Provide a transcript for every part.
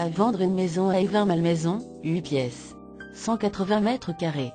À vendre une maison à Évin-Malmaison, 8 pièces. 180 mètres carrés.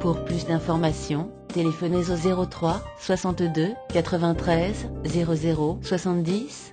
Pour plus d'informations, téléphonez au 03 62 93 00 70